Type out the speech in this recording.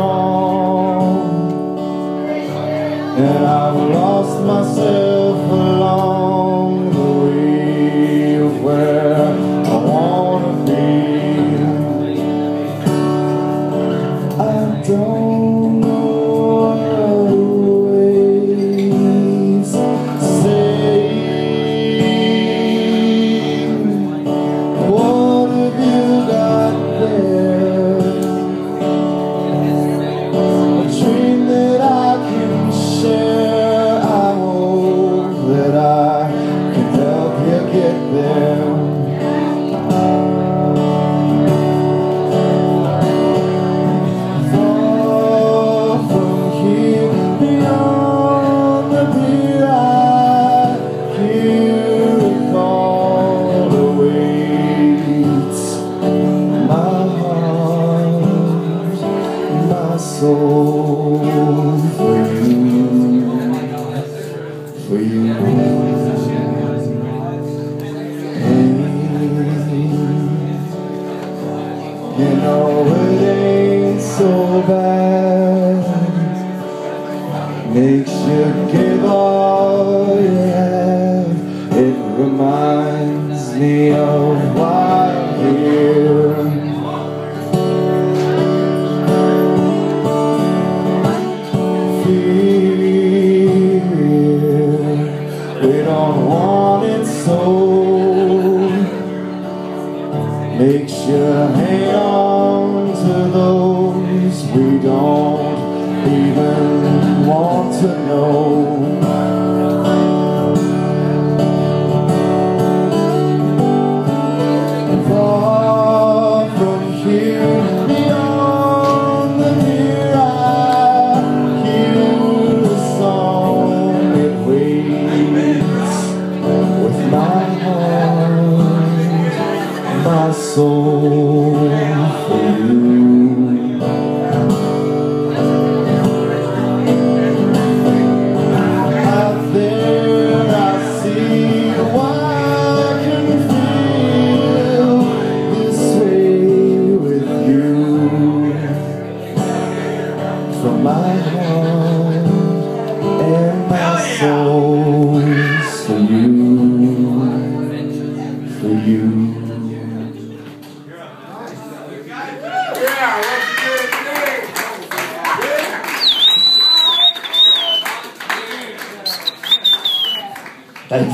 calm and I've lost myself you. Know it ain't so bad. Makes you give all you have. It reminds me of why I'm here. fear. We don't want it so. Makes you hang on to those we don't even want to know. Soul for you. Out there I see why I can feel this way with you From my heart and my soul for you For you That is